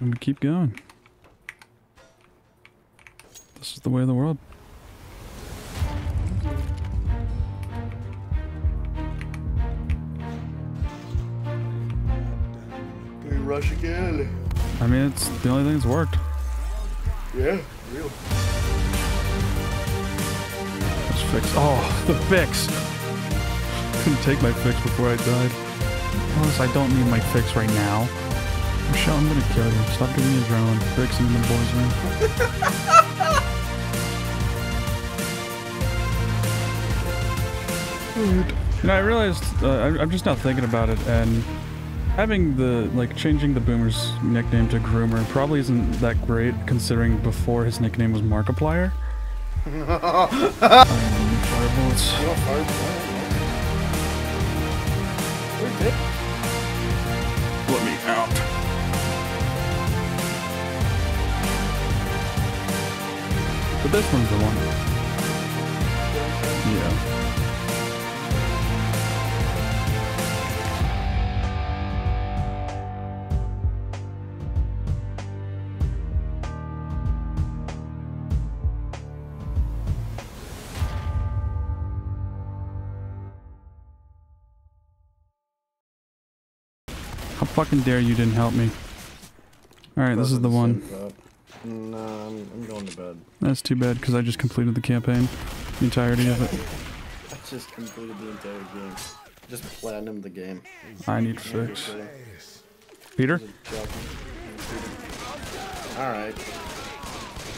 And we keep going. This is the way of the world. We rush again. I mean, it's the only thing that's worked. Yeah, real. Let's fix. Oh, the fix! Couldn't take my fix before I died. Plus, I don't need my fix right now. Michelle, I'm gonna kill you. Stop giving me adrenaline. Fixing in the boys' room. You know, I realized uh, I'm- I'm just not thinking about it, and having the like changing the Boomer's nickname to Groomer probably isn't that great, considering before his nickname was Markiplier. Firebolts. You know, fire We're dead. Let me out. But this one's the one. Yeah. How fucking dare you didn't help me. Alright, this is the one. No, I'm, I'm going to bed. That's too bad because I just completed the campaign. The entirety of it. I just completed the entire game. Just platinum the game. I need fix. Peter? Alright.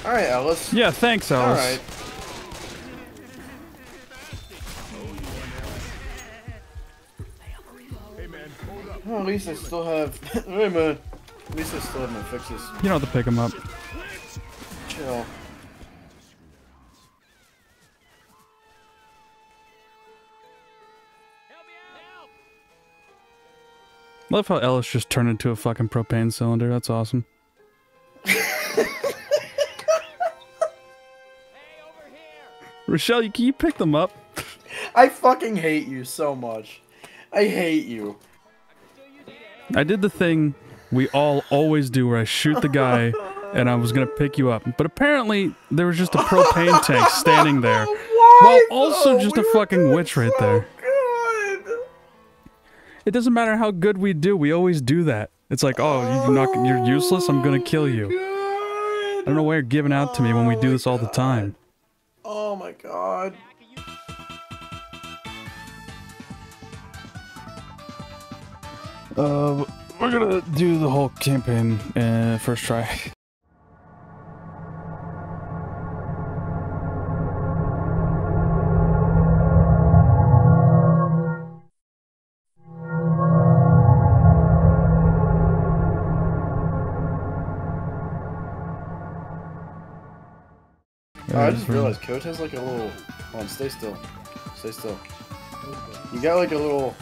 Alright, Ellis. Yeah, thanks, Ellis. Alright. Well, at least I still have. hey man. At least I still have my fixes. You don't have to pick him up. Chill. Love how Ellis just turned into a fucking propane cylinder. That's awesome. Rochelle, you, can you pick them up? I fucking hate you so much. I hate you. I did the thing we all always do where I shoot the guy and I was gonna pick you up. But apparently there was just a propane tank standing there. While also just a fucking witch right there. Good. It doesn't matter how good we do, we always do that. It's like, oh, you're not you're useless, I'm gonna kill you. I don't know why you're giving out to me when we do this all the time. Oh my god. Uh, we're gonna do the whole campaign uh, first try. just mm-hmm. realized Coach has like a little. Hold on, stay still. Stay still. You got like a little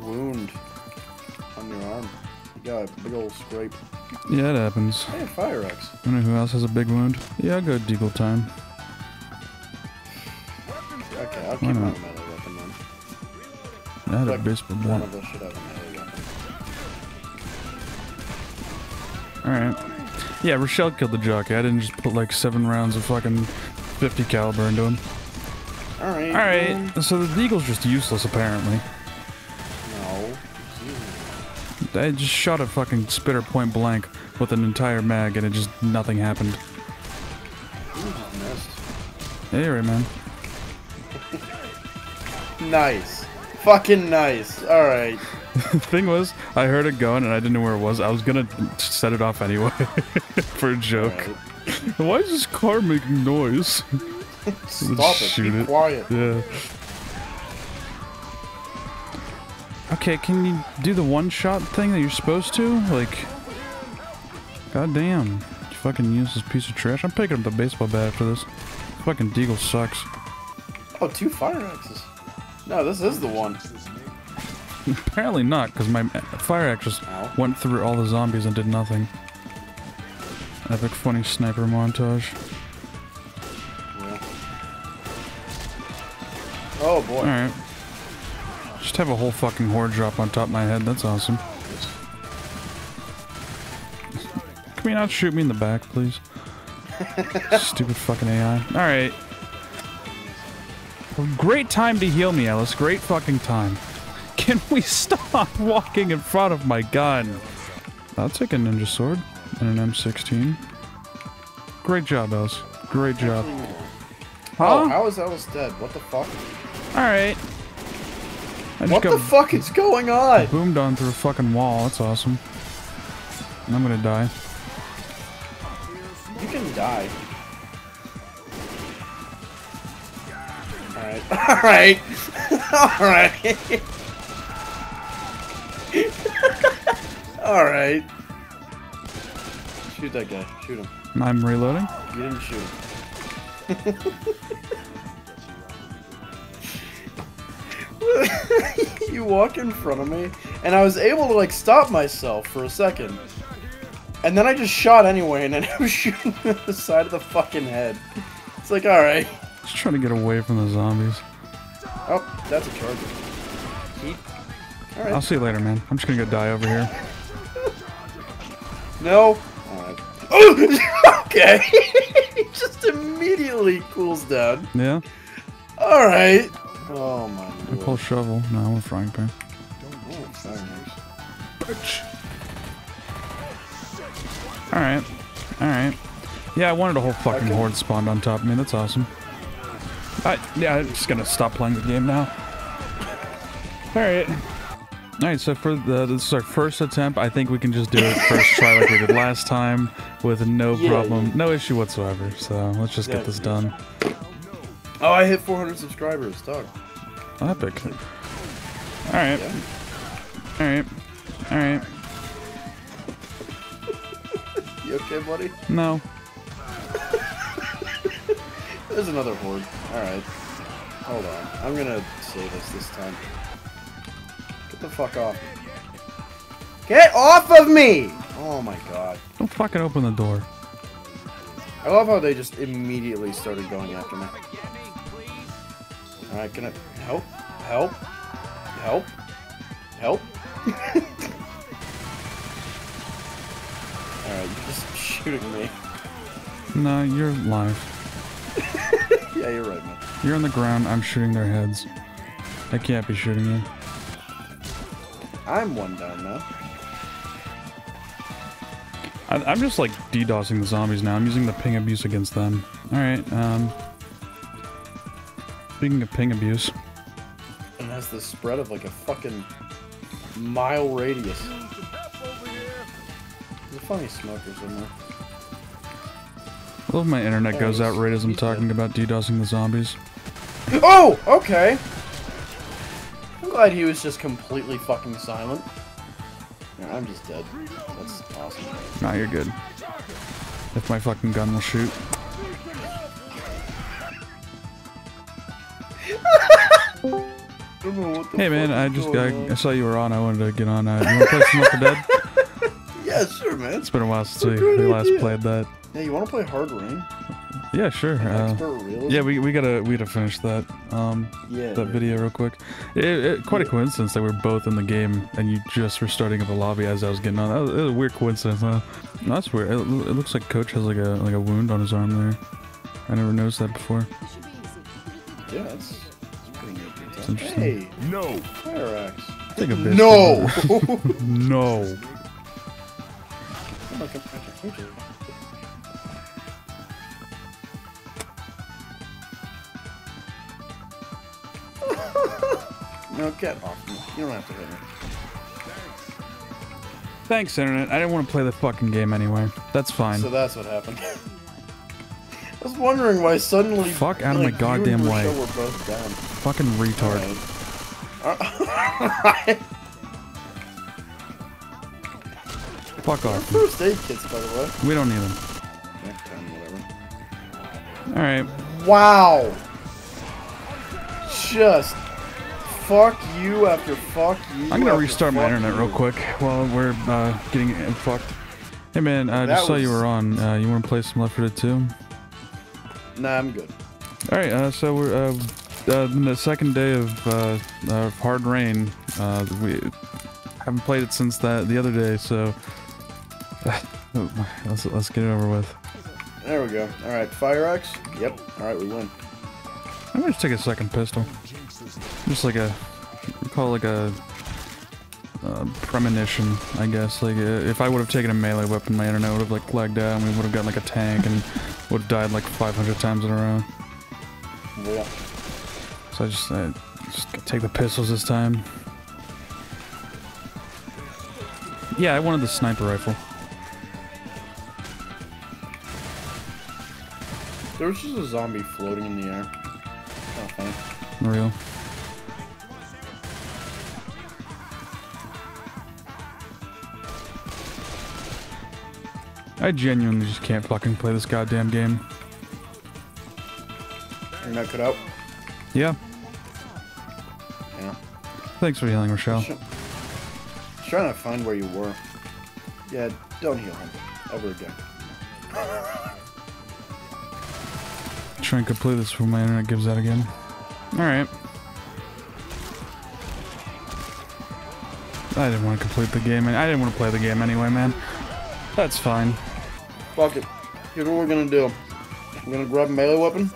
wound on your arm. You got a big old scrape. Yeah, it happens. Hey, Fire Axe. I know who else has a big wound. Yeah, I'll go Deagle time. Okay, I'll Why keep my not? melee weapon then. I had a Like, baseball One of us should have a melee weapon. Alright. Yeah, Rochelle killed the jockey. I didn't just put like seven rounds of fucking 50 caliber into him. Alright. um, Alright, so the Deagle's just useless apparently. No. I just shot a fucking spitter point blank with an entire mag and it just nothing happened. Hey, right, man. Nice. Fucking nice. Alright. thing was, I heard it going and I didn't know where it was. I was gonna set it off anyway for a joke. Alright. Why is this car making noise? Stop it. Be it. quiet. Yeah. Okay, can you do the one shot thing that you're supposed to? Like, goddamn, fucking useless piece of trash. I'm picking up the baseball bat after this. Fucking Deagle sucks. Oh, two fire axes. No, this is the one. Apparently not, because my fire axe just Ow. went through all the zombies and did nothing. Epic funny sniper montage. Yeah. Oh boy. Alright. Just have a whole fucking horde drop on top of my head, that's awesome. Can you not shoot me in the back, please? Stupid fucking AI. Alright. Great time to heal me, Ellis. Great fucking time. Can we stop walking in front of my gun? I'll take a ninja sword and an M16. Great job, Els. Great job. Oh, Huh? how is Ellis dead? What the fuck? Alright. What the fuck is going on? boomed on through a fucking wall. That's awesome. I'm gonna die. You can die. Alright. Alright. Alright. Alright. Shoot that guy. Shoot him. I'm reloading. You didn't shoot him. you walk in front of me, and I was able to like stop myself for a second. And then I just shot anyway, and then I was shooting at the side of the fucking head. It's like, alright. Just trying to get away from the zombies. Oh, that's a charger. Heat. I'll see you later, man. I'm just gonna go die over here. No. Alright. Oh! okay. He just immediately cools down. Yeah? Alright. Oh my I pull lord. shovel. No, I'm a frying pan. Alright. Alright. Yeah, I wanted a whole fucking Okay. horde spawned on top of me. That's awesome. I, yeah, I'm just gonna stop playing the game now. Alright. Alright, so for the this is our first attempt. I think we can just do it first try like we did last time with no Yeah, problem, yeah. no issue whatsoever. So let's just get this done. Oh, I hit 400 subscribers. Dog. Oh, epic. Alright. Yeah. Alright. Alright. You okay, buddy? No. There's another horde. Alright. Hold on. I'm gonna save us this time. Get the fuck off. Get off of me! Oh my god. Don't fucking open the door. I love how they just immediately started going after me. Alright, can I help? Help? Help? Help? Alright, you're just shooting me. No, you're live. Yeah, you're right, man. You're on the ground. I'm shooting their heads. I can't be shooting you. I'm one down now. I, I'm just like DDoSing the zombies now. I'm using the ping abuse against them. Alright, um. Speaking of ping abuse, And has the spread of like a fucking mile radius. There's a funny smokers in there. I love my internet goes out right as I'm talking about DDoSing the zombies. Oh, okay. I'm glad he was just completely fucking silent. Yeah, I'm just dead. That's awesome. Nah, you're good. If my fucking gun will shoot. I don't know what the Hey man, I just got, I saw you were on. I wanted to get on. Uh, you want to play some Left 4 Dead? Yeah, sure, man. It's been a while since we, we last played that. Yeah, you want to play Hard Rain? Yeah, sure. Uh, Expert yeah, we, we gotta we gotta finish that um yeah. that video real quick. It, it, quite a coincidence that we are both in the game and you just were starting up the lobby as I was getting on. That was, it was a weird coincidence. Huh? That's weird. It, it looks like Coach has like a like a wound on his arm there. I never noticed that before. Yeah, that's, that's pretty good. It's interesting. Hey, No. Fire Axe. Take a bit. No! no. No, get off me. You don't have to hit me. Thanks, internet. I didn't want to play the fucking game anyway. That's fine. So that's what happened. I was wondering why suddenly. Fuck out of like, my goddamn way. Were both down. fucking retard. Alright. Fuck off. First aid kits, by the way. We don't need them. Next time, whatever. All right. Wow. Just fuck you after fuck you. I'm gonna restart my internet you. real quick while we're uh, getting fucked. Hey man, I That just saw you were on. Uh, you want to play some Left 4 Dead 2? Nah, I'm good. All right. Uh, so we're uh, uh, in the second day of uh, uh, hard rain. Uh, we haven't played it since that the other day. So Let's let's get it over with. There we go. All right, fire axe. Yep. All right, we win. I'm gonna just take a second pistol. Just like a, call like a, uh, premonition, I guess. Like uh, if I would have taken a melee weapon, my internet would have like lagged out, and we would have gotten like a tank, and would have died like 500 times in a row. Yeah. So I just, I just take the pistols this time. Yeah, I wanted the sniper rifle. There was just a zombie floating in the air. Funny. Real. I genuinely just can't fucking play this goddamn game. You're not cut out. Yeah, Yeah. thanks for healing, Rochelle. Just trying to find where you were. Yeah, don't heal him ever again. Try and complete this before my internet gives out again. Alright. I didn't want to complete the game, and I didn't want to play the game anyway, man. That's fine. Fuck it. Here's what we're gonna do. We're gonna grab a melee weapon.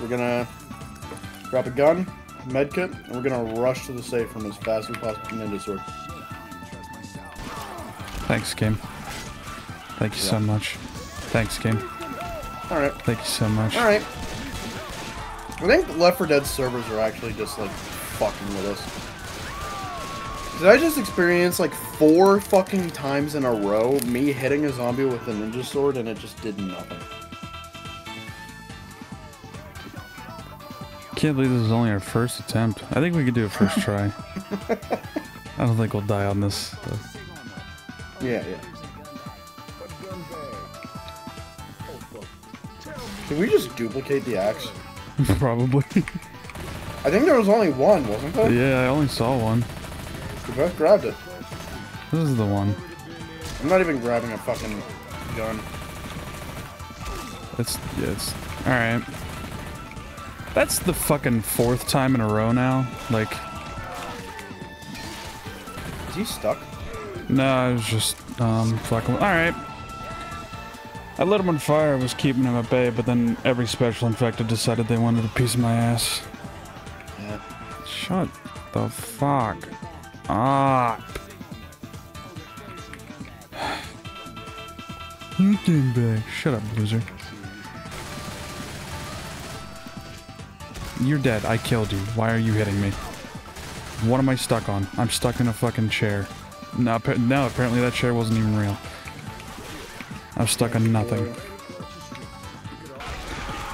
We're gonna grab a gun, medkit, and we're gonna rush to the safe room as fast as possible. Ninja sword. Thanks, game. Thank you so much. Thanks, game. All right. Thank you so much. All right. I think Left 4 Dead servers are actually just like fucking with us. Did I just experience like four fucking times in a row me hitting a zombie with a ninja sword and it just did nothing? Can't believe this is only our first attempt. I think we could do a first try. I don't think we'll die on this. though. Yeah, yeah. Can we just duplicate the axe? Probably. I think there was only one, wasn't there? yeah, I only saw one. We both grabbed it. This is the one. I'm not even grabbing a fucking gun. It's yeah, it's all right. That's the fucking fourth time in a row now. Like, Is he stuck? no, I was just um fucking. All right. I lit him on fire. I was keeping him at bay, but then every special infected decided they wanted a piece of my ass. Yeah. Shut the fuck up. You came back. Shut up, loser. You're dead. I killed you. Why are you hitting me? What am I stuck on? I'm stuck in a fucking chair. No, no apparently that chair wasn't even real. I'm stuck on nothing.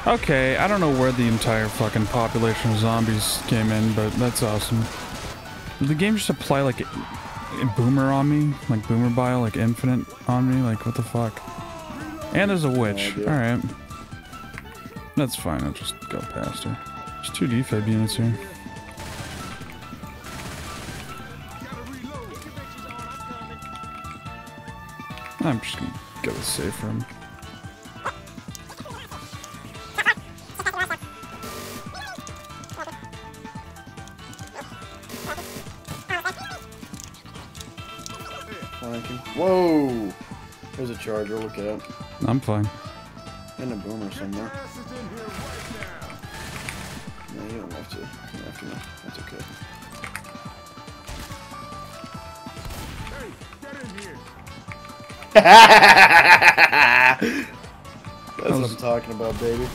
Okay, I don't know where the entire fucking population of zombies came in, but that's awesome. Did the game just apply like boomer on me? Like boomer bile, like infinite on me? Like what the fuck? And there's a witch. Alright. That's fine, I'll just go past her. There's two defib units here. I'm just gonna go to the safe room. Whoa! There's a charger, look out. I'm fine. And a boomer somewhere. No, you don't have to. You don't have to. That's okay. That's what I'm talking about, baby.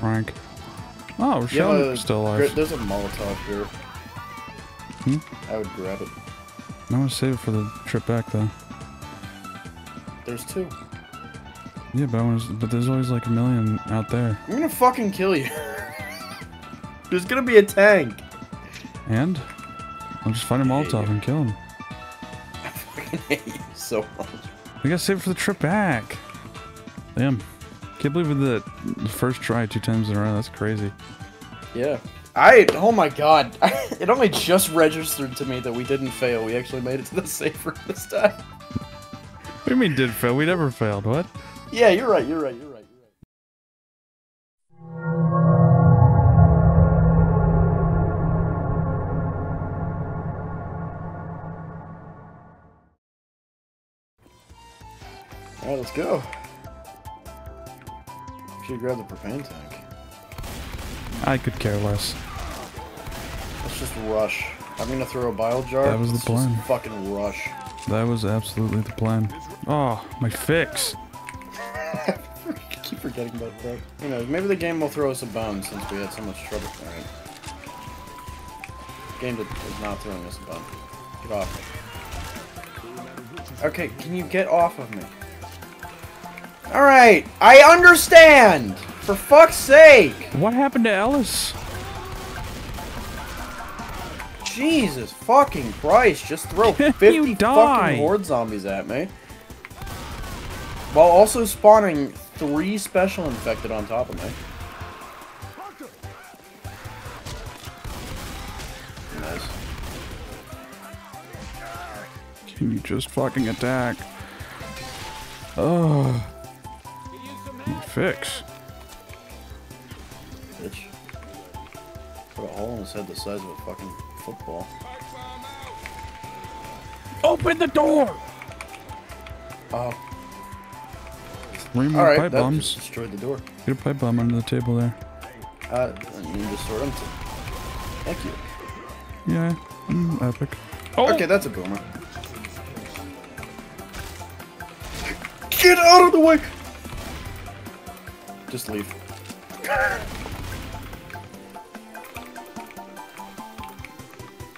Frank. Oh, Yeah, Rochelle's still alive. There's a Molotov here. Hmm? I would grab it. I want to save it for the trip back, though. There's two. Yeah, but I want to, but there's always like a million out there. I'm gonna fucking kill you. There's gonna be a tank. And I'll just find a Molotov and kill him. I fucking hate you so much. We gotta save it for the trip back. Damn. Can't believe we did the first try two times in a row. That's crazy. Yeah. I oh my god. it only just registered to me that we didn't fail. We actually made it to the safe room this time. What do you mean did fail? We never failed. What? Yeah, you're right, you're right, you're right. Let's go. Should grab the propane tank. I could care less. Let's just rush. I'm gonna throw a bile jar. That was the plan. fucking rush. That was absolutely the plan. Oh, my fix. I keep forgetting about that. You know, maybe the game will throw us a bone since we had so much trouble. Alright. Game did- is not throwing us a bone. Get off me. Okay, can you get off of me? Alright, I understand! For fuck's sake! What happened to Ellis? Jesus fucking Christ, just throw 50 die. fucking horde zombies at me. While also spawning three special infected on top of me. Nice. Can you just fucking attack? Oh. My fix. Bitch. Put a hole in his head the size of a fucking football. Open the door! Oh, Remove alright, pipe bombs. just destroyed the door. Get a pipe bomb under the table there. Uh, and you destroyed them. Thank you. Yeah, mm, epic. Oh, Okay, that's a boomer. Get out of the way! Just leave.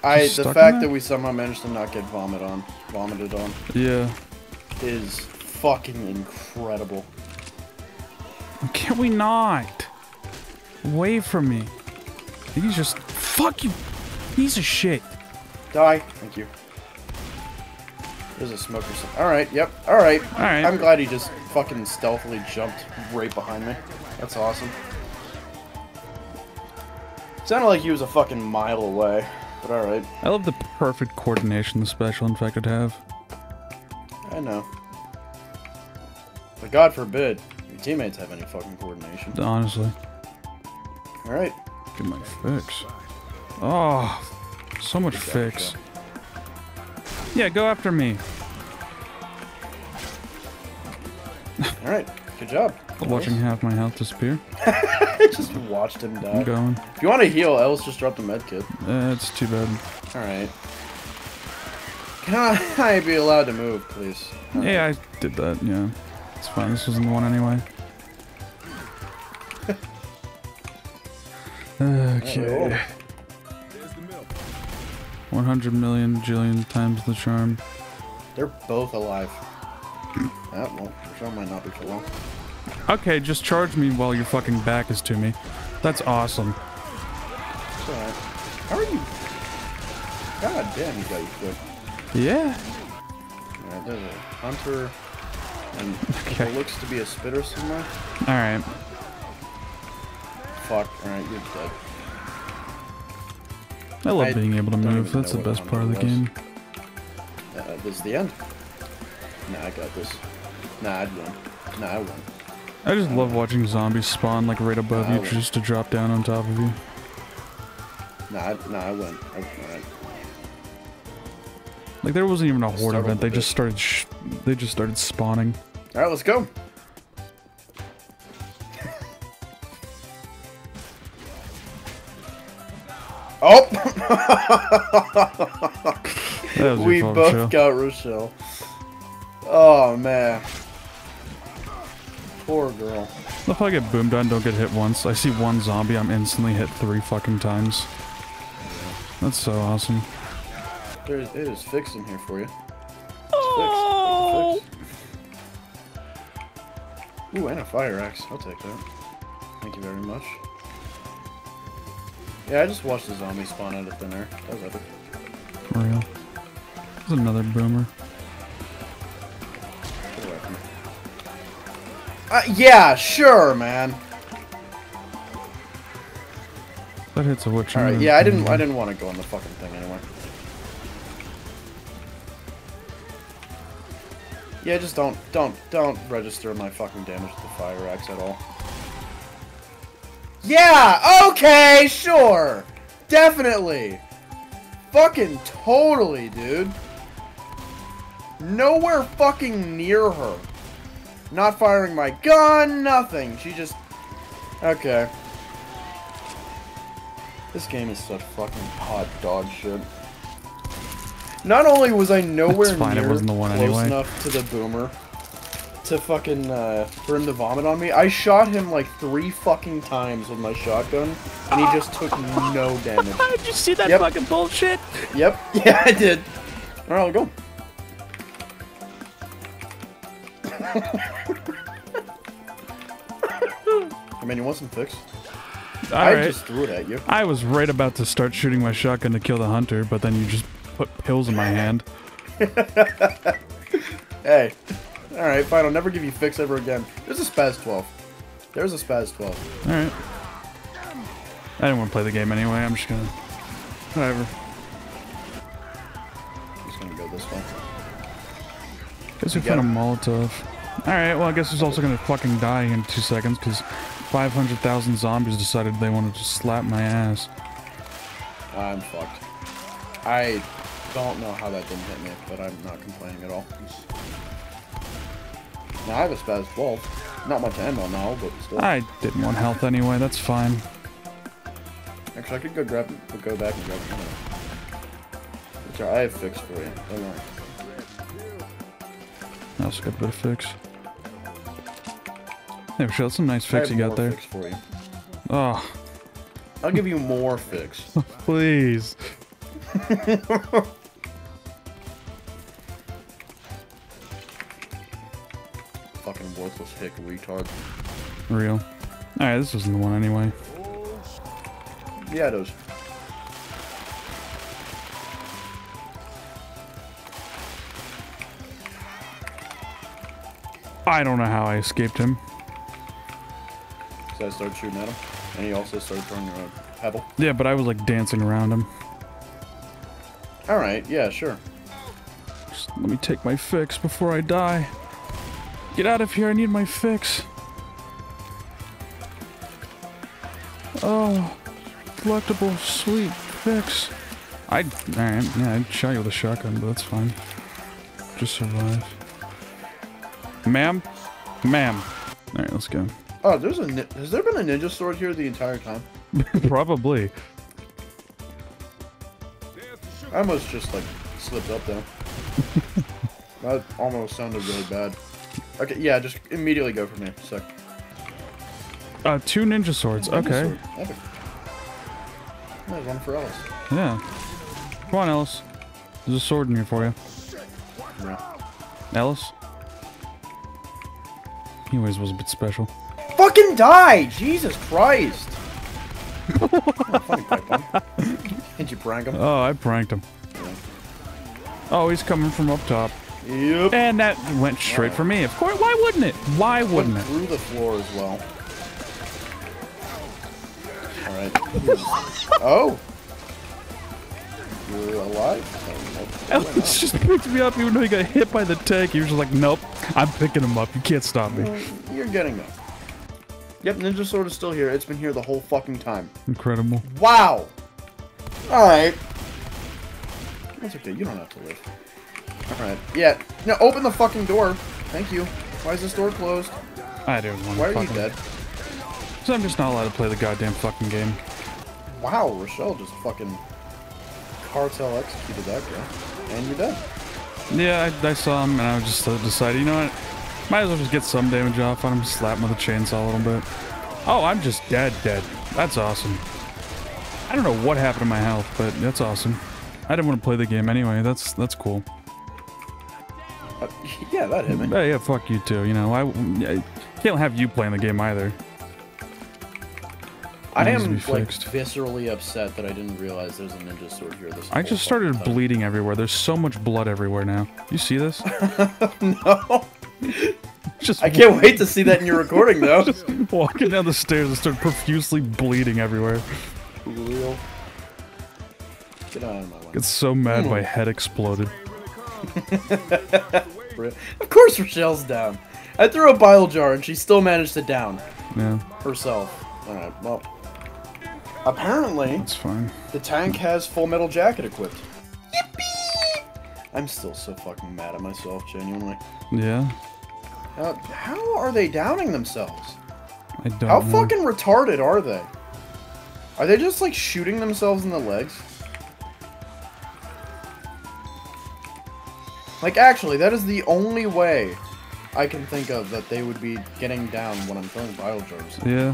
I the fact that we somehow managed to not get vomit on vomited on yeah. is fucking incredible. Can we not? Away from me. He's just fuck you, piece of shit. Die. Thank you. There's a smoker. Alright, yep. Alright. Alright. I'm glad he just fucking stealthily jumped right behind me. That's awesome. Sounded like he was a fucking mile away, but alright. I love the perfect coordination the special infected have. I know. But God forbid your teammates have any fucking coordination. Honestly, Alright. get my fix. Oh, so much fix. Yeah, go after me. Alright. Good job. Watching half my health disappear. I just watched him die. I'm going. If you want to heal, Ellis just dropped a med kit. Uh, it's too bad. Alright. Can I be allowed to move, please? Yeah, I did that. Yeah, it's fine. This wasn't the one anyway. okay. 100 million jillion times the charm. They're both alive. That won't. Sure might not be for long. Okay, just charge me while your fucking back is to me. That's awesome. It's alright. How are you? God damn, you got you quick. Yeah. Alright, there's a hunter. And Okay. it looks to be a spitter somewhere. Alright. Fuck. Alright, you're dead. I love I being able to move. That's the best part of the hunter game. Uh, this is the end. Nah, I got this. Nah, I'd win. Nah, I win. I just love watching zombies spawn like right above I you just to drop down on top of you. Nah, I, nah, I win. I. Like there wasn't even a horde event. They just started. Sh- they just started spawning. Alright, let's go. oh! We both Rochelle. got Rochelle. Oh, man. Poor girl. If I get boomed on, don't get hit once. I see one zombie, I'm instantly hit three fucking times. That's so awesome. There is, it is fixed in here for you. Oh! It's fixed. Ooh, and a fire axe. I'll take that. Thank you very much. Yeah, I just watched the zombie spawn out of thin air. That was epic. For real. There's another boomer. Uh, yeah, sure, man. That hits a witch. All right, yeah, I didn't, I didn't want to go on the fucking thing anyway. Yeah, just don't, don't, don't register my fucking damage with the fire axe at all. Yeah, okay, sure, definitely, fucking totally, dude. Nowhere fucking near her. Not firing my gun, nothing. She just... Okay. This game is such fucking hot dog shit. Not only was I nowhere That's fine, it near wasn't the one close anyway. enough to the boomer to fucking uh, for him to vomit on me, I shot him like three fucking times with my shotgun, and he just took no damage. Did you see that Yep. fucking bullshit? Yep, yeah, I did. All right, I'll go. I mean, you want some fix? I Alright. just threw it at you. I was right about to start shooting my shotgun to kill the hunter, but then you just put pills in my hand. Hey. Alright, fine, I'll never give you fix ever again. There's a Spaz 12. There's a Spaz 12. Alright. I didn't want to play the game anyway, I'm just gonna... Whatever. Just gonna go this way. Guess we found a Molotov. Alright, well I guess he's also gonna fucking die in two seconds, because 500,000 zombies decided they wanted to slap my ass. I'm fucked. I don't know how that didn't hit me, but I'm not complaining at all. Now I have a Spaz 12. Not much ammo now, but still. I didn't want health anyway, that's fine. Actually, I could go grab go back and grab. It's alright, I have fix for you. Don't worry. I also got a bit of fix. Yeah, sure, that's some nice fix you got there. For you. Oh, I'll give you more fix. please. Fucking worthless hick retard. Real. Alright, this isn't the one anyway. Yeah, it is. I don't know how I escaped him. I started shooting at him, and he also started throwing a pebble. Yeah, but I was like dancing around him. Alright, yeah, sure. Just let me take my fix before I die. Get out of here, I need my fix. Oh, delectable, sweet fix. I'd, alright, yeah, I'd shot you with a shotgun, but that's fine. Just survive. Ma'am? Ma'am. Alright, let's go. Oh, there's a. Has there been a ninja sword here the entire time? Probably. I almost just like slipped up there. that almost sounded really bad. Okay, yeah, just immediately go for me. Sec. Uh, two ninja swords, Ninja okay. sword. Epic. There's one for Ellis. Yeah. Come on, Ellis. There's a sword in here for you. Yeah. Ellis? He always was a bit special. Fucking die! Jesus Christ! oh, funny pipe bomb. Did you prank him? Oh, I pranked him. Oh, he's coming from up top. Yep. And that went straight for me. Of course, why wouldn't it? Why wouldn't Went it? through the floor as well. Alright. oh! You're alive? Oh, nope. Just oh, picked me up even though he got hit by the tank. He was just like, nope, I'm picking him up. You can't stop me. You're getting up. Yep, Ninja Sword is still here. It's been here the whole fucking time. Incredible. Wow! Alright. That's okay, you don't have to live. Alright. Yeah. Now open the fucking door. Thank you. Why is this door closed? I don't want Why to Why are you dead? So I'm just not allowed to play the goddamn fucking game. Wow, Rochelle just fucking cartel executed that guy. And you're dead. Yeah, I, I saw him and I just decided, you know what? Might as well just get some damage off on him, slap him with a chainsaw a little bit. Oh, I'm just dead, dead. That's awesome. I don't know what happened to my health, but that's awesome. I didn't want to play the game anyway. That's that's cool. Uh, yeah, that hit me. Hey, yeah, fuck you too. You know, I, I can't have you playing the game either. I am like fixed. viscerally upset that I didn't realize there's a ninja sword here. This I just started bleeding everywhere. There's so much blood everywhere now. You see this? no, Just I can't wait to see that in your recording though. walking down the stairs and start profusely bleeding everywhere. Real. Get out of my way. Get so mad Hmm. my head exploded. Of course, Rochelle's down. I threw a bile jar and she still managed to down Yeah, herself. All right, well. Apparently, it's fine. the tank has full metal jacket equipped. Yippee! I'm still so fucking mad at myself, genuinely. Yeah. Uh, how are they downing themselves? I don't How know. fucking retarded are they? Are they just like shooting themselves in the legs? Like actually, that is the only way I can think of that they would be getting down when I'm throwing bile jars. Yeah.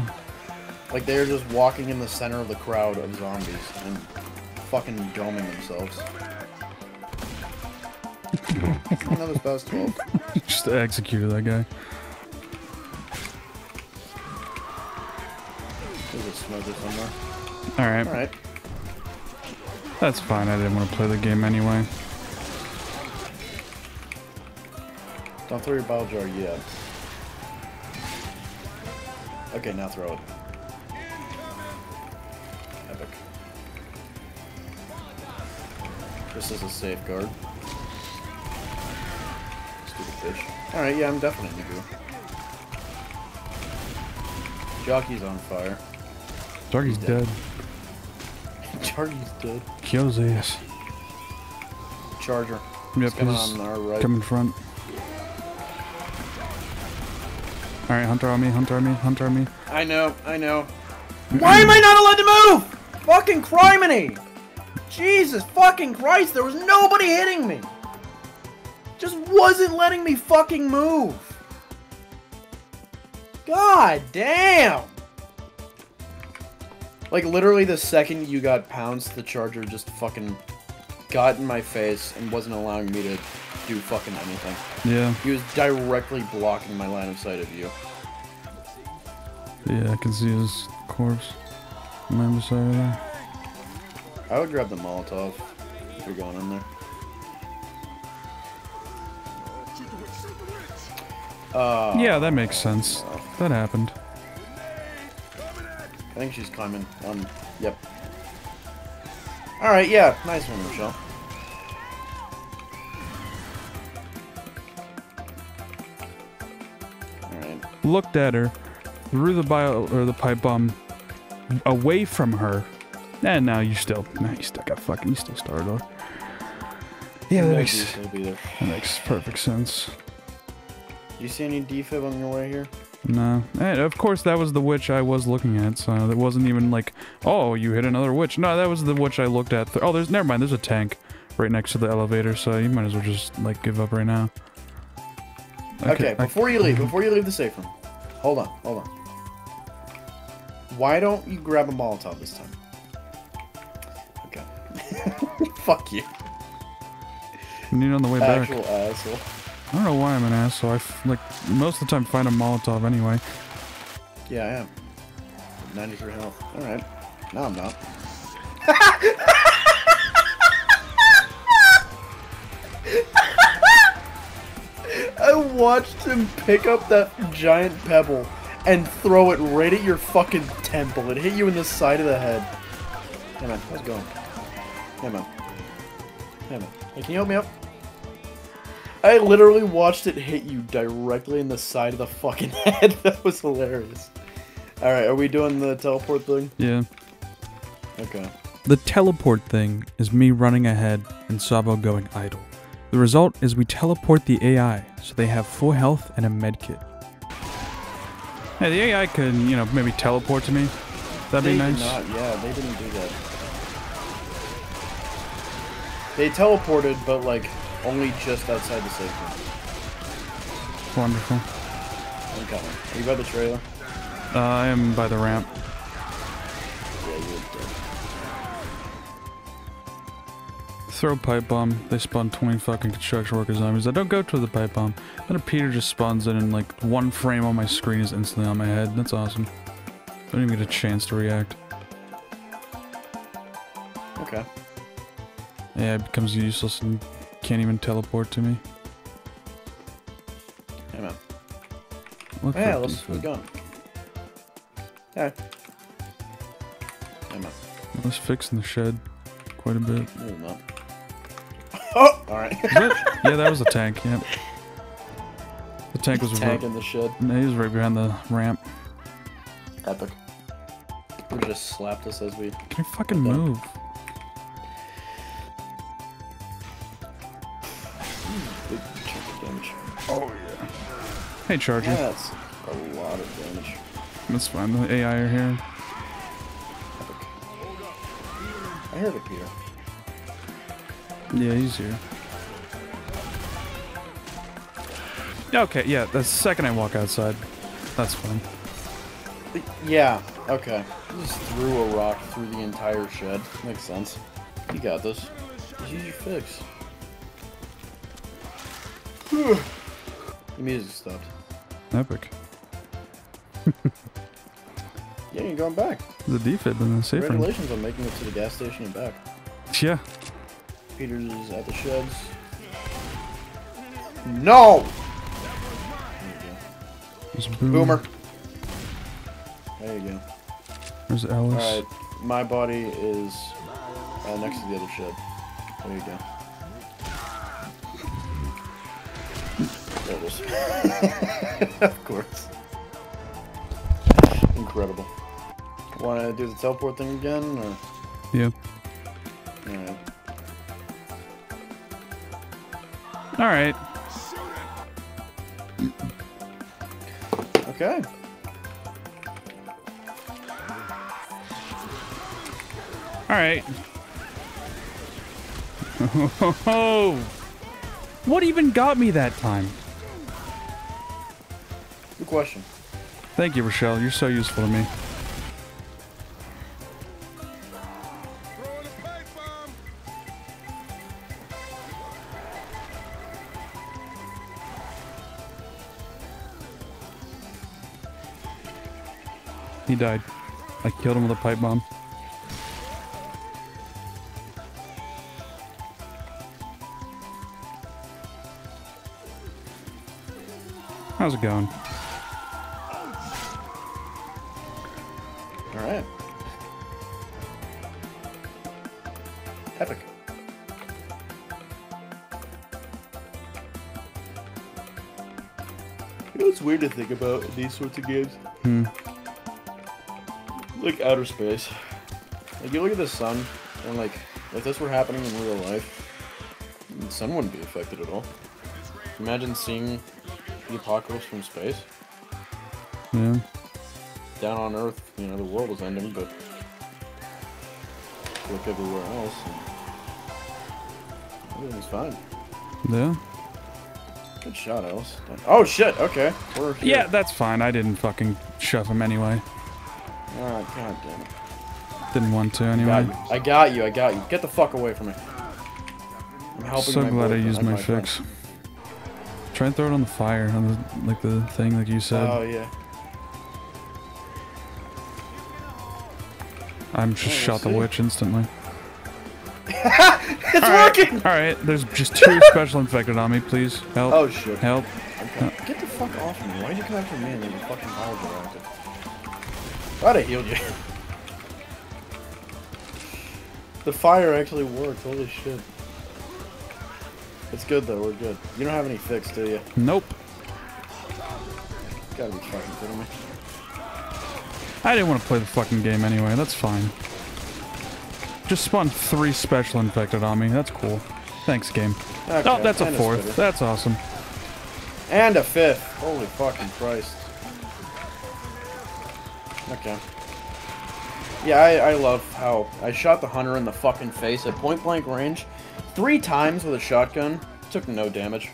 Like they're just walking in the center of the crowd of zombies and fucking doming themselves. Another best 12. Just executed that guy. There's a smoker somewhere. Alright. Alright. That's fine. I didn't want to play the game anyway. Don't throw your bile jar yet. Okay, now throw it. Epic. This is a safeguard. Stupid bitch. Alright, yeah, I'm definitely goo. Jockey's on fire. Darky's dead. dead. Jockey's dead. Kills ass. Charger. Yep, It's coming on our right. come in front. Alright, hunter on me, hunter on me, hunter on me. I know, I know. Why am I not allowed to move? Fucking criminy! Jesus fucking Christ, there was nobody hitting me! Just wasn't letting me fucking move! God damn! Like, literally the second you got pounced, the charger just fucking got in my face and wasn't allowing me to do fucking anything. Yeah, He was directly blocking my line of sight of you. yeah, I can see his corpse. Of there. I would grab the Molotov if you're going in there. Uh, Yeah, that makes sense. That happened. I think she's climbing. Um, yep. Alright, yeah. Nice one, Michelle. Alright. Looked at her, threw the bio or the pipe bomb away from her, and now you still, now you still got fucking, you still started off. Yeah, that makes she'll be there. that makes perfect sense. You see any defib on your way here? No, and of course that was the witch I was looking at. So that wasn't even like, oh, you hit another witch. No, that was the witch I looked at. oh, there's never mind. There's a tank right next to the elevator, so you might as well just like give up right now. Okay, before you leave, before you leave the safe room, hold on, hold on. Why don't you grab a Molotov this time? Okay. Fuck you, I need on the way back. actual asshole. I don't know why I'm an asshole. I f- like most of the time find a Molotov anyway. Yeah, I am. 93 health. Alright. No, I'm not. I watched him pick up that giant pebble and throw it right at your fucking temple. It hit you in the side of the head. Hey man, how's it going? Hey man. Hey man. Hey, can you help me up? I literally watched it hit you directly in the side of the fucking head. that was hilarious. Alright, are we doing the teleport thing? Yeah. Okay. The teleport thing is me running ahead and Tsavo going idle. The result is we teleport the AI so they have full health and a medkit. Hey, the AI can, you know, maybe teleport to me. That'd they be did nice. not, yeah, they didn't do that. They teleported, but like only just outside the safe. Wonderful. I'm coming. Are you by the trailer? Uh, I am by the ramp. Yeah, you would. Throw pipe bomb. They spawn 20 fucking construction worker zombies. I don't go to the pipe bomb. Then a Peter just spawns in and like one frame on my screen is instantly on my head. That's awesome. I Don't even get a chance to react. Okay. Yeah, it becomes useless and can't even teleport to me. Hey man. Look Yeah, for let's, defib. let's go. Yeah. Hey man. I was fixing the shed quite a bit. No. Oh! Alright. Yeah, that was a tank. Yep. The tank was Tank right. in the shed. No, he was right behind the ramp. Epic. Who just slapped us as we. Can I fucking move? Big Hey, Charger. That's a lot of damage. That's fine. The AI are here. I heard it, Peter. Yeah, he's here. Okay, yeah, the second I walk outside, that's fine. Yeah, okay. Just threw a rock through the entire shed. Makes sense. You got this. Just use your fix. the music stopped. Epic. Yeah, you're going back. The defib in the safe room. Congratulations on making it to the gas station and back. Yeah. Peter's is at the sheds. No! There's There you Boom. go. Boomer. There you go. There's Ellis. Alright, my body is uh, next to the other shed. There you go. There it is. of course. Incredible. Want to do the teleport thing again, or? Yeah. Alright. All right. Okay. All right. What even got me that time? Question. Thank you, Rochelle. You're so useful to me. He died. I killed him with a pipe bomb. How's it going? Alright. Epic. You know what's weird to think about in these sorts of games? Hmm. Like outer space. Like you look at the sun, and like if this were happening in real life, the sun wouldn't be affected at all. Imagine seeing the apocalypse from space. Yeah. Down on Earth, you know, the world is ending, but look everywhere else, and everything's fine. Yeah. Good shot, Ellis. Oh shit! Okay, we're here. Yeah, that's fine. I didn't fucking shove him anyway. Oh, god damn it! Didn't want to Got anyway. you. I got you. I got you. Get the fuck away from me. I'm helping So my glad I used my friend. fix. Try and throw it on the fire, on the like the thing, like you said. Oh yeah. I'm just shot the witch instantly. It's Alright, working. Alright, there's just two special infected on me, please. Help. Oh shit. Help. Okay. Get the fuck off of me. Why'd you come after me and then you fucking hard active? Glad I healed you. the fire actually worked. Holy shit. It's good though. We're good. You don't have any fix, do you? Nope. You gotta be fucking kidding me. I didn't want to play the fucking game anyway. That's fine. Just spawned three special infected on me. That's cool. Thanks, game. Okay, Oh, that's a fourth. spitter. That's awesome. And a fifth. Holy fucking Christ. Okay. Yeah, I, I love how I shot the hunter in the fucking face at point blank range three times with a shotgun. Took no damage.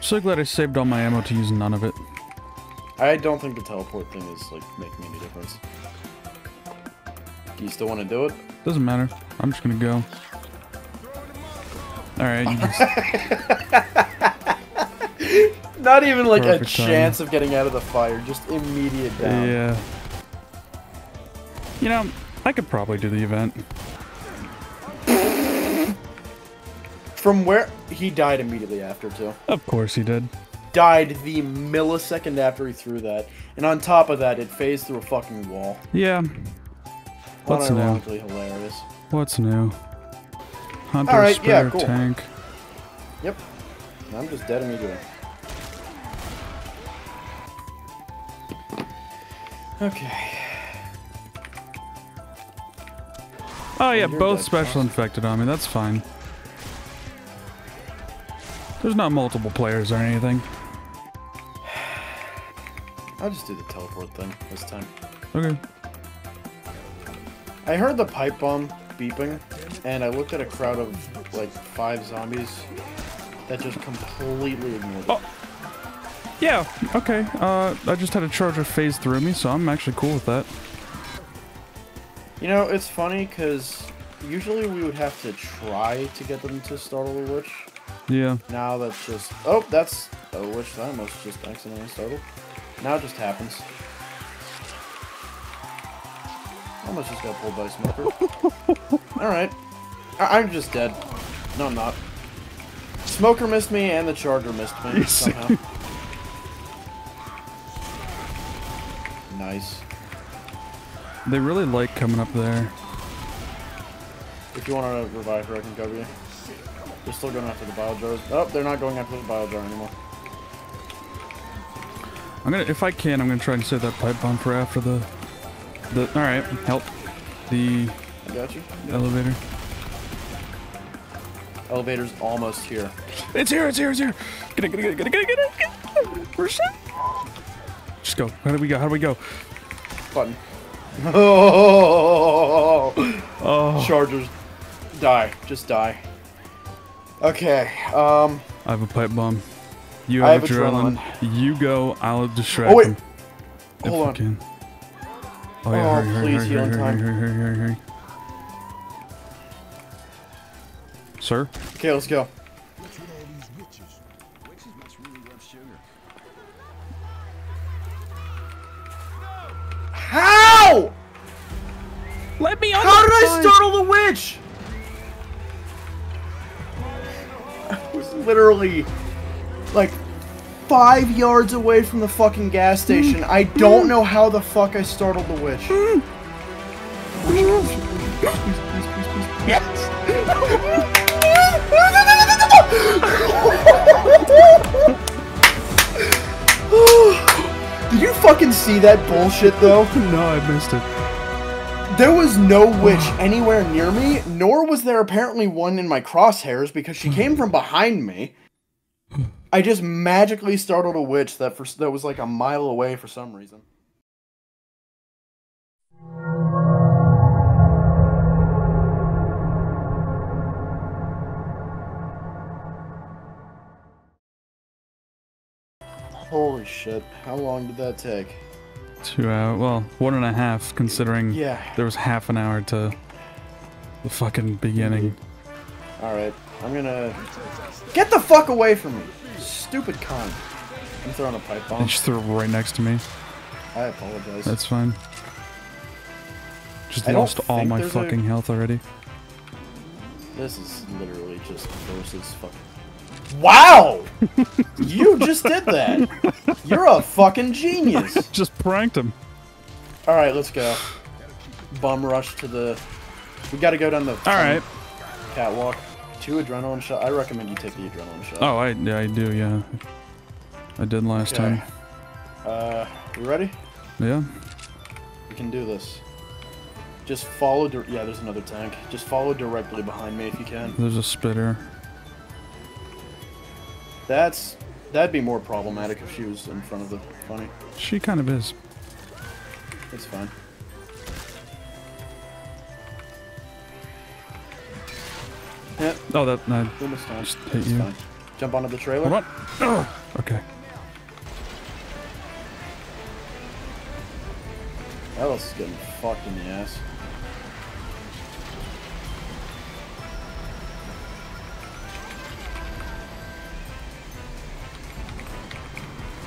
So glad I saved all my ammo to use none of it. I don't think the teleport thing is like making any difference. Do you still want to do it? Doesn't matter. I'm just gonna go. Alright, just, Not even like a Perfect timing. chance of getting out of the fire, just immediate down. yeah. You know, I could probably do the event. From where he died immediately after too. Of course he did. Died the millisecond after he threw that, and on top of that, it phased through a fucking wall. Yeah. What's new? Hilarious. What's new? Hunter, Alright, Spitter, yeah, cool. Tank. Yep. I'm just dead immediately. Okay. Oh yeah, you're both special infected on me. That's fine. There's not multiple players or anything. I'll just do the teleport thing this time. Okay. I heard the pipe bomb beeping, and I looked at a crowd of like five zombies that just completely ignored it. Oh. Yeah, okay. Uh, I just had a charger phase through me, so I'm actually cool with that. You know, it's funny because usually we would have to try to get them to startle the witch. Yeah. Now that's just... Oh, that's a witch that I almost just accidentally startled. Now it just happens. Almost just got pulled by a smoker. Alright. I I'm just dead. No, I'm not. Smoker missed me and the charger missed me somehow. nice. They really like coming up there. If you want to revive her, I can cover you. They're still going after the bile jars. Oh, they're not going after the bile jar anymore. I'm gonna, if I can, I'm gonna try and save that pipe bomb for after the, the. All right, help. The I got you. elevator. Elevator's almost here. It's here! It's here! It's here! Get it! Get it! Get it! Get it! Get it! Get it! Where's it? Just go. How do we go? How do we go? Button. Oh, Oh. Chargers. Die. Just die. Okay. Um. I have a pipe bomb. You I have, have adrenaline. You go. I'll distract Oh, wait. him. If Hold we on. can. Oh yeah! Oh, hurry, hurry, please hurry, heal in hurry, time. hurry, hurry, hurry, hurry. Sir? Okay, let's go. How? Let me on How did I startle the witch? I was literally like five yards away from the fucking gas mm. station. I mm. don't know how the fuck I startled the witch. Mm. Did you fucking see that bullshit though? No, I missed it. There was no witch anywhere near me, nor was there apparently one in my crosshairs because she came from behind me. I just magically startled a witch that for, that was like a mile away for some reason. Holy shit! How long did that take? Two hours. Well, one and a half, considering Yeah. there was half an hour to the fucking beginning. All right, I'm gonna get the fuck away from me, stupid con. I'm throwing a pipe And bomb. just threw it right next to me. I apologize. That's fine. Just I lost all my there's a- fucking health already. This is literally just versus fucking. Wow! you just did that. You're a fucking genius. Just pranked him. All right, let's go. Bum rush to the. We got to go down the. All right. Catwalk. Two adrenaline shot. I recommend you take the adrenaline shot. Oh, I I do. Yeah, I did last Okay. time. Uh, you ready? Yeah. We can do this. Just follow. Yeah, there's another tank. Just follow directly behind me if you can. There's a spitter. That's that'd be more problematic if she was in front of the funny. She kind of is. It's fine. Yeah, Oh, that. Almost time. Just hit It's you. fine. Jump onto the trailer. hold on. Okay. Ellis is getting fucked in the ass.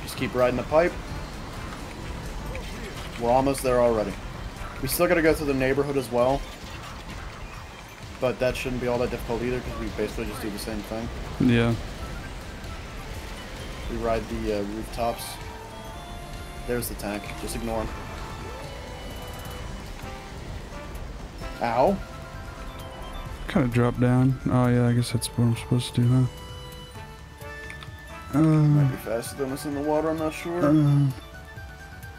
Just keep riding the pipe. We're almost there already. We still gotta go through the neighborhood as well. But that shouldn't be all that difficult either because we basically just do the same thing. Yeah. We ride the uh, rooftops. There's the tank. Just ignore him. Ow. Kind of drop down. Oh yeah, I guess that's what I'm supposed to do, huh? Might Uh, be faster than us in the water, I'm not sure. uh,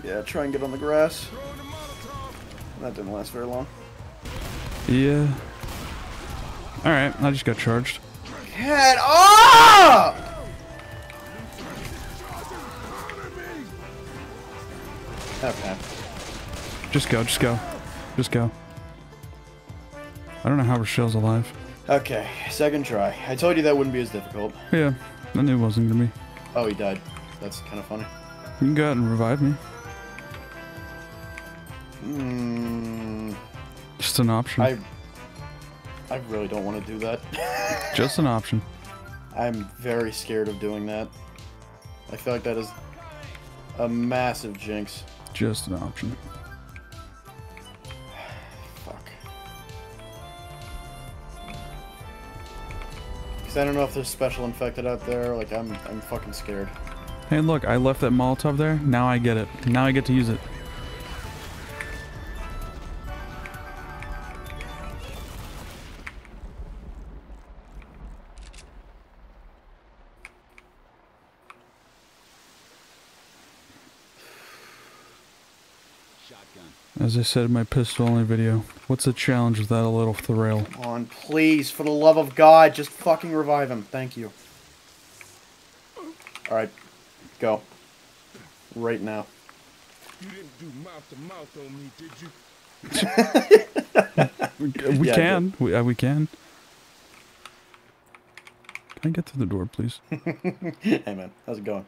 Yeah, try and get on the grass. That didn't last very long. yeah. All right, I just got charged. Head up! Okay. Just go, just go. Just go. I don't know how Rochelle's alive. Okay, second try. I told you that wouldn't be as difficult. Yeah, I knew it wasn't gonna be. Oh, he died. That's kind of funny. You can go out and revive me. Hmm. Just an option. I. I really don't want to do that. Just an option. I'm very scared of doing that. I feel like that is a massive jinx. Just an option. Fuck. Cause I don't know if there's special infected out there. Like I'm, I'm fucking scared. Hey, look, I left that Molotov there. Now I get it. Now I get to use it. As I said in my pistol only video, what's the challenge without a little thrill? Come on, please, for the love of God, just fucking revive him. Thank you. All right, go. Right now. You didn't do mouth to mouth on me, did you? We, we Yeah, can. We, uh, we can. Can I get to the door, please? hey man, how's it going?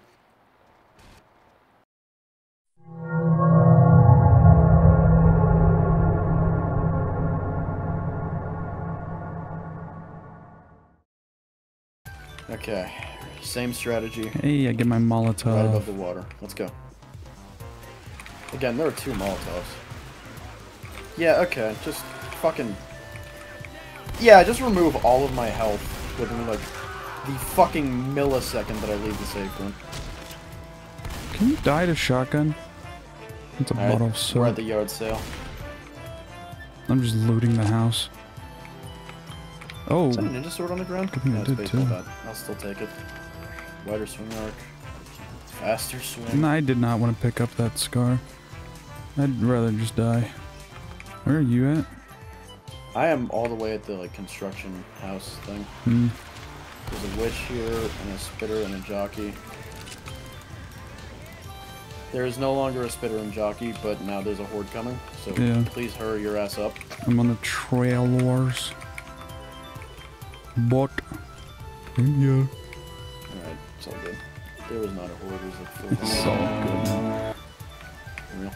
Okay, same strategy. Hey, I get my Molotov. Right above the water. Let's go. Again, there are two Molotovs. Yeah, okay, just fucking... Yeah, just remove all of my health within, like, the fucking millisecond that I leave the safe room. Can you die to shotgun? It's a Alright, bottle of we're at the yard sale. I'm just looting the house. Oh, Is that a ninja sword on the ground? Good thing I it's did, baseball too. bat. I'll still take it. Wider swing arc. Faster swing. I did not want to pick up that scar. I'd rather just die. Where are you at? I am all the way at the like construction house thing. Hmm. There's a witch here, and a spitter, and a jockey. There is no longer a spitter and jockey, but now there's a horde coming. So Yeah. please hurry your ass up. I'm on the trail wars. But. Yeah. Alright, it's all good. There was not a horde, it was a full It's all good. Real.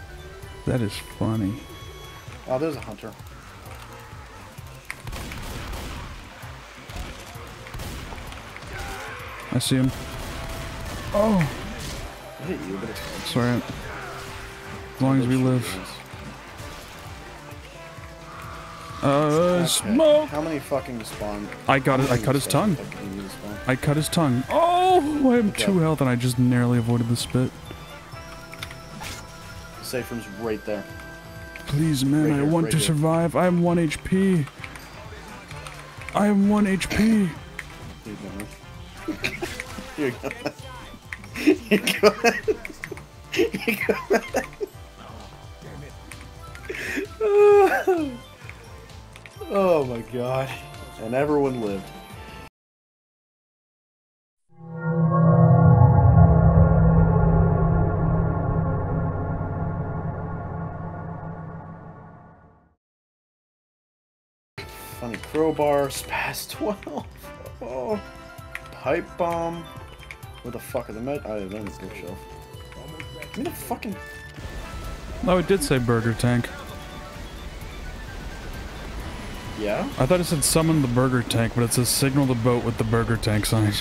That is funny. Oh, there's a hunter. I see him. Oh, I hit you, but it's fine. it's alright. As long as we live. Uh, smoke! How many fucking spawn? I got it. I cut his tongue. like, do you need to spawn? I cut his tongue. Oh, I have Okay. two health and I just narrowly avoided the spit. Safe room's right there. Please, man, Right I here, want right to here. survive. I am 1 HP. I am 1 HP. Here you go. Here you go. Here you go. Oh my god. And everyone lived. Funny crowbar, spaz 12. Oh. Pipe bomb. Where the fuck are the med? Oh, they're in the bookshelf. Fucking. Oh, it did say burger tank. Yeah? I thought it said summon the burger tank, but it says signal the boat with the burger tank sign.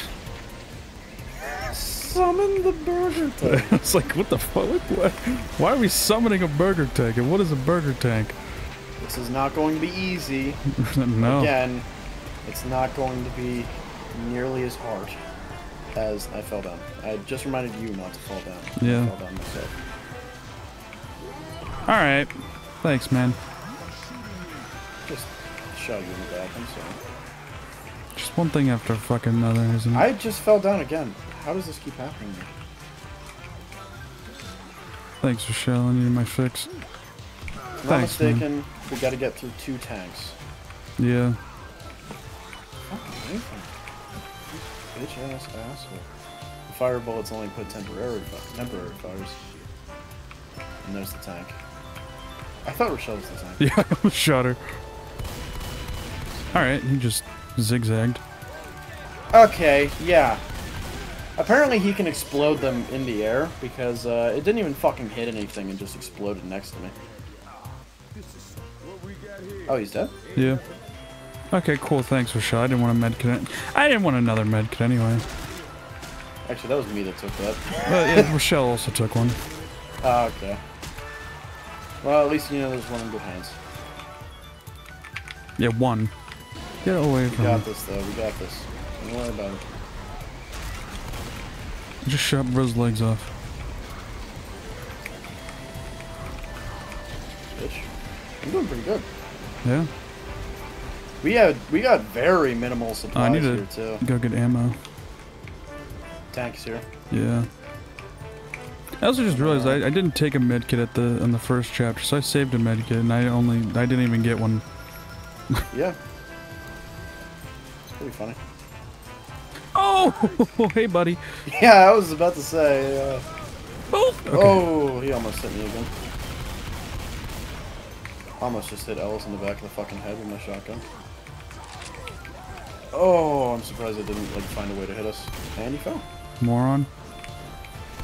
Summon the burger tank. it's like, what the fuck? What? Why are we summoning a burger tank? And what is a burger tank? this is not going to be easy. no. Again, it's not going to be nearly as hard as I fell down. I just reminded you not to fall down. Yeah. I fell down myself. Alright. Thanks, man. Just shot you in the back. I'm sorry. Just one thing after fucking another, isn't it? I just fell down again. How does this keep happening? Thanks, Rochelle. I needed my fix. If I'm not Thanks, man. mistaken, we got to get through two tanks. Yeah. Fucking away from me. Bitch ass asshole. The fire bullets only put temporary temporary fires. And there's the tank. I thought Rochelle was the tank. Yeah, I shot her. Alright, he just zigzagged. Okay, yeah. Apparently he can explode them in the air because uh, it didn't even fucking hit anything and just exploded next to me. What we got here? Oh, he's dead? Yeah. Okay, cool. Thanks for shot. I didn't want a medkit. I didn't want another medkit anyway. Actually, that was me that took that. But yeah, Rochelle also took one. Ah, okay. Well, at least you know there's one in good hands. Yeah, one. Get away from! We got me. this, though. We got this. Don't worry about it. Just shot bro's legs off. Bitch. I'm doing pretty good. Yeah. We had we got very minimal I supplies need here to too. go get ammo. Tanks here. Yeah. I also just realized I, I didn't take a medkit at the in the first chapter, so I saved a medkit and I only I didn't even get one. Yeah. Pretty funny. Oh, hey buddy. Yeah, I was about to say. Uh, Oh, okay. Oh, he almost hit me again. Almost just hit Ellis in the back of the fucking head with my shotgun. Oh, I'm surprised I didn't like find a way to hit us. And he fell. moron.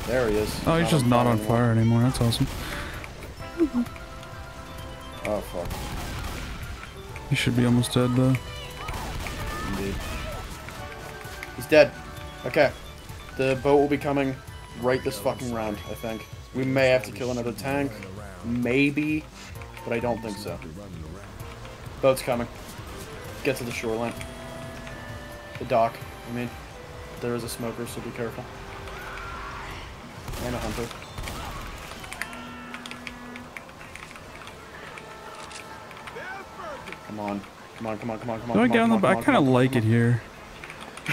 There he is. Oh, he's just not on anymore. fire anymore. That's awesome. Oh fuck. He should be almost dead though. Indeed. He's dead. Okay. The boat will be coming right this fucking round, I think. We may have to kill another tank. Maybe. But I don't think so. Boat's coming. Get to the shoreline. The dock, I mean. There is a smoker, so be careful. And a hunter. Come on. Come on, come on, come on, come on. Do I get on the? I kind of like it here.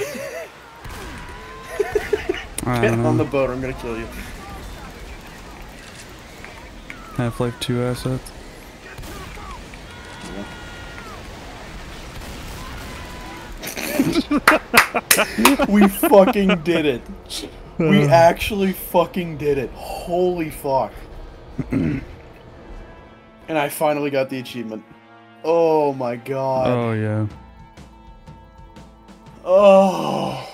Get on the boat, or I'm gonna kill you. Half-Life 2 assets. we fucking did it. We actually fucking did it. Holy fuck. and I finally got the achievement. Oh my god. Oh yeah. Oh.